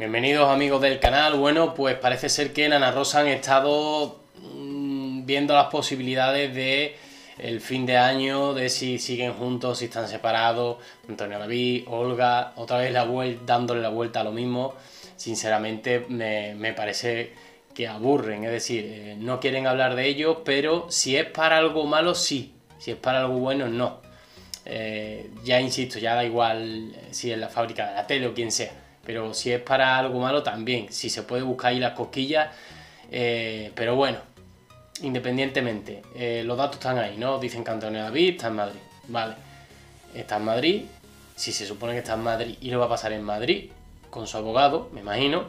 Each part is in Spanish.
Bienvenidos amigos del canal. Bueno, pues parece ser que en Ana Rosa han estado mmm, viendo las posibilidades de el fin de año, de si siguen juntos, si están separados. Antonio David, Olga, otra vez la dándole la vuelta a lo mismo. Sinceramente me, me parece que aburren, es decir, eh, no quieren hablar de ello, pero si es para algo malo, sí. Si es para algo bueno, no. Eh, ya insisto, ya da igual eh, si es la fábrica de la tele o quien sea. Pero si es para algo malo, también. Si se puede buscar ahí las cosquillas. Eh, pero bueno, independientemente, eh, los datos están ahí, ¿no? Dicen que Antonio David está en Madrid. Vale, está en Madrid. Si se supone que está en Madrid y lo va a pasar en Madrid con su abogado, me imagino,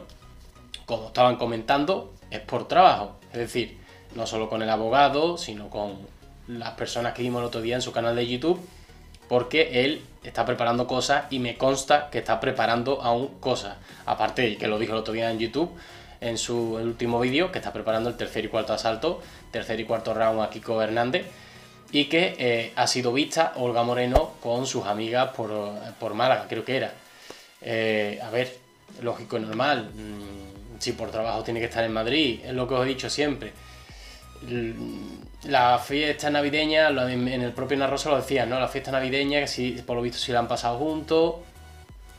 como estaban comentando, es por trabajo. Es decir, no solo con el abogado, sino con las personas que vimos el otro día en su canal de YouTube porque él está preparando cosas y me consta que está preparando aún cosas. Aparte de que lo dijo el otro día en YouTube, en su último vídeo, que está preparando el tercer y cuarto asalto, tercer y cuarto round a Kiko Hernández, y que eh, ha sido vista Olga Moreno con sus amigas por, por Málaga, creo que era. Eh, a ver, lógico y normal, mm, si por trabajo tiene que estar en Madrid, es lo que os he dicho siempre la fiesta navideña, en el propio Narrosa lo decían, ¿no? La fiesta navideña, que si, por lo visto si la han pasado juntos,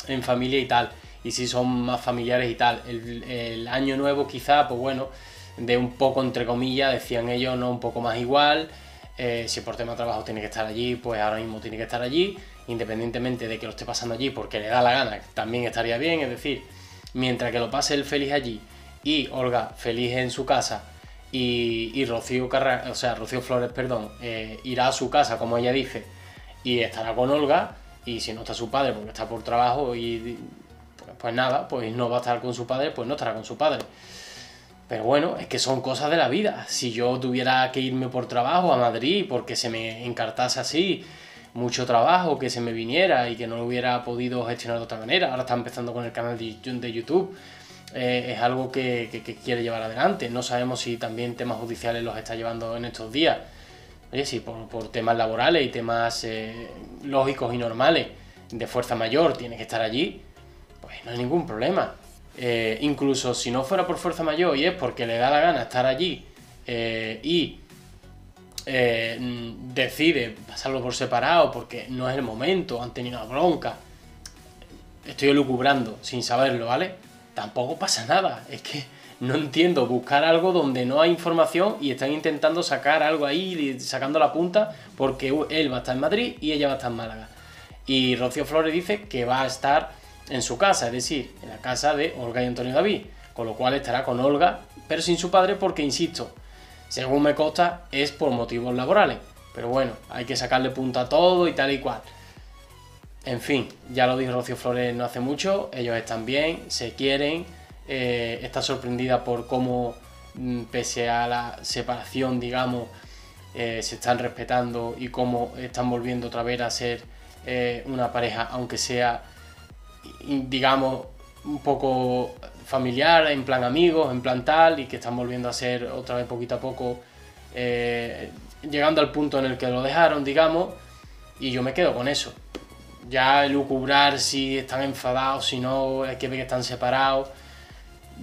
en familia y tal, y si son más familiares y tal. El, año nuevo quizá, pues bueno, de un poco entre comillas, decían ellos, no un poco más igual. Eh, si por tema de trabajo tiene que estar allí, pues ahora mismo tiene que estar allí, independientemente de que lo esté pasando allí porque le da la gana, también estaría bien, es decir, mientras que lo pase él feliz allí y Olga feliz en su casa, y, Rocío, o sea, Rocío Flores perdón, eh, irá a su casa, como ella dice, y estará con Olga, y si no está su padre porque está por trabajo y pues nada, pues no va a estar con su padre, pues no estará con su padre. Pero bueno, es que son cosas de la vida. Si yo tuviera que irme por trabajo a Madrid porque se me encartase así, mucho trabajo, que se me viniera y que no lo hubiera podido gestionar de otra manera, ahora está empezando con el canal de YouTube eh, es algo que, quiere llevar adelante. No sabemos si también temas judiciales los está llevando en estos días. Oye, si por, temas laborales y temas eh, lógicos y normales de fuerza mayor tiene que estar allí, pues no hay ningún problema. Eh, incluso si no fuera por fuerza mayor y es porque le da la gana estar allí y decide pasarlo por separado porque no es el momento, han tenido una bronca, estoy elucubrando sin saberlo, ¿vale? Tampoco pasa nada. Es que no entiendo buscar algo donde no hay información y están intentando sacar algo ahí, sacando la punta, porque él va a estar en Madrid y ella va a estar en Málaga. Y Rocío Flores dice que va a estar en su casa, es decir, en la casa de Olga y Antonio David, con lo cual estará con Olga, pero sin su padre, porque insisto, según me consta, es por motivos laborales. Pero bueno, hay que sacarle punta a todo y tal y cual. En fin, ya lo dijo Rocío Flores no hace mucho, ellos están bien, se quieren, eh, está sorprendida por cómo, mm, pese a la separación, digamos, eh, se están respetando y cómo están volviendo otra vez a ser eh, una pareja, aunque sea, digamos, un poco familiar, en plan amigos, en plan tal, y que están volviendo a ser otra vez poquito a poco, llegando al punto en el que lo dejaron, digamos, y yo me quedo con eso ya lucubrar si están enfadados, si no, hay que ver que están separados.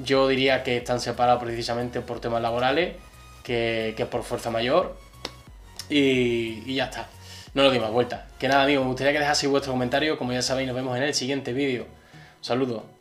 Yo diría que están separados precisamente por temas laborales, que, por fuerza mayor. Y, ya está. No lo di más vuelta. Que nada, amigos, me gustaría que dejaseis vuestro comentario. Como ya sabéis, nos vemos en el siguiente vídeo. Un saludo.